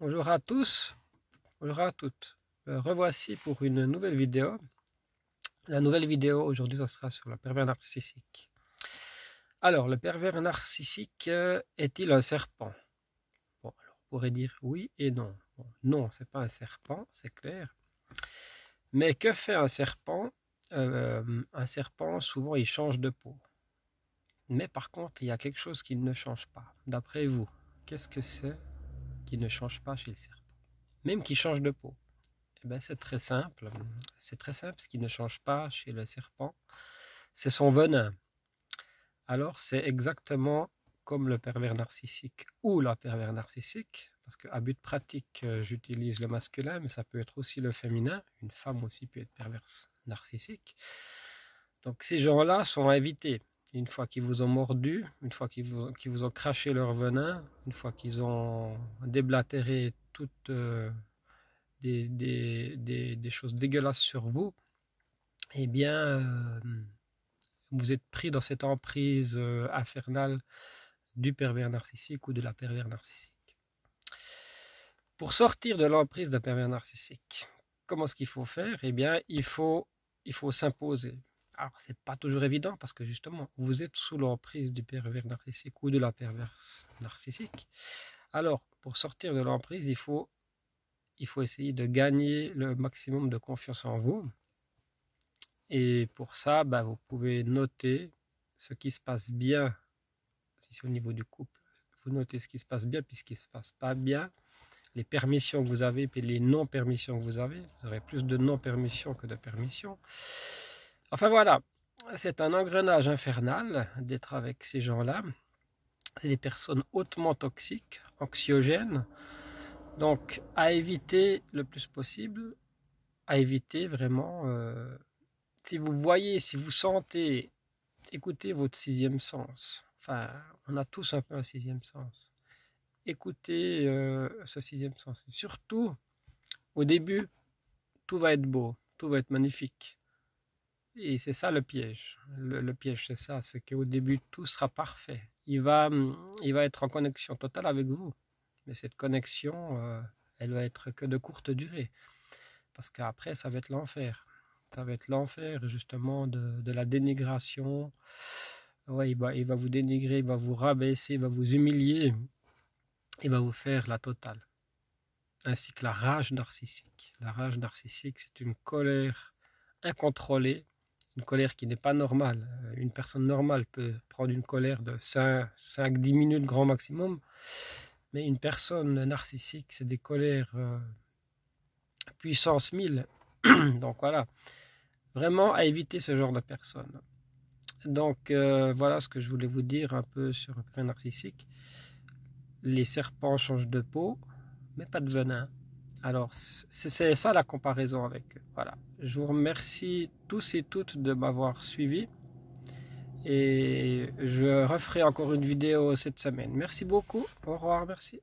Bonjour à tous, bonjour à toutes. Euh, revoici pour une nouvelle vidéo. La nouvelle vidéo aujourd'hui, ça sera sur le pervers narcissique. Alors, le pervers narcissique euh, est-il un serpent? Bon, alors, on pourrait dire oui et non. non, c'est pas un serpent, c'est clair. Mais que fait un serpent? Euh, Un serpent, souvent, il change de peau. Mais par contre, il y a quelque chose qui ne change pas. D'après vous, qu'est-ce que c'est qui ne change pas chez le serpent Même qui change de peau. Eh ben, c'est très simple. C'est très simple. Ce qui ne change pas chez le serpent, c'est son venin. Alors, c'est exactement comme le pervers narcissique ou la pervers narcissique, parce qu'à but pratique, euh, j'utilise le masculin, mais ça peut être aussi le féminin. Une femme aussi peut être perverse narcissique. Donc, ces gens-là sont invités une fois qu'ils vous ont mordu, une fois qu'ils vous, ont craché leur venin, une fois qu'ils ont déblatéré toutes euh, des, choses dégueulasses sur vous, eh bien, euh, vous êtes pris dans cette emprise euh, infernale du pervers narcissique ou de la pervers narcissique. Pour sortir de l'emprise d'un pervers narcissique, comment est-ce qu'il faut faire? Eh bien, il faut, il faut s'imposer. Alors, c'est pas toujours évident parce que justement, vous êtes sous l'emprise du pervers narcissique ou de la perverse narcissique. Alors, pour sortir de l'emprise, il faut, il faut essayer de gagner le maximum de confiance en vous. Et pour ça, bah, vous pouvez noter ce qui se passe bien, si c'est au niveau du couple. Vous notez ce qui se passe bien, puis ce qui ne se passe pas bien, les permissions que vous avez, puis les non-permissions que vous avez. Vous aurez plus de non-permissions que de permissions. Enfin voilà, c'est un engrenage infernal d'être avec ces gens-là. C'est des personnes hautement toxiques, anxiogènes. Donc à éviter le plus possible, à éviter vraiment, euh, si vous voyez, si vous sentez, écoutez votre sixième sens. Enfin, on a tous un peu un sixième sens. Écoutez euh, ce sixième sens. Surtout, au début, tout va être beau, tout va être magnifique. Et c'est ça le piège. Le, piège, c'est ça, c'est qu'au début, tout sera parfait. Il va, hum, il va être en connexion totale avec vous. Mais cette connexion, euh, elle va être que de courte durée. Parce qu'après, ça va être l'enfer. Ça va être l'enfer, justement, de, de, la dénigration. Ouais, il, va, il va vous dénigrer, il va vous rabaisser, il va vous humilier. Il va vous faire la totale. Ainsi que la rage narcissique. La rage narcissique, c'est une colère incontrôlée une colère qui n'est pas normale. Euh, une personne normale peut prendre une colère de 5-10 minutes grand maximum, mais une personne narcissique, c'est des colères euh, puissance 1000. Donc voilà, vraiment à éviter ce genre de personnes. Donc euh, voilà ce que je voulais vous dire un peu sur le narcissique. Les serpents changent de peau, mais pas de venin. Alors, c'est ça la comparaison avec eux. Voilà. Je vous remercie tous et toutes de m'avoir suivi. Et je referai encore une vidéo cette semaine. Merci beaucoup. Au revoir. Merci.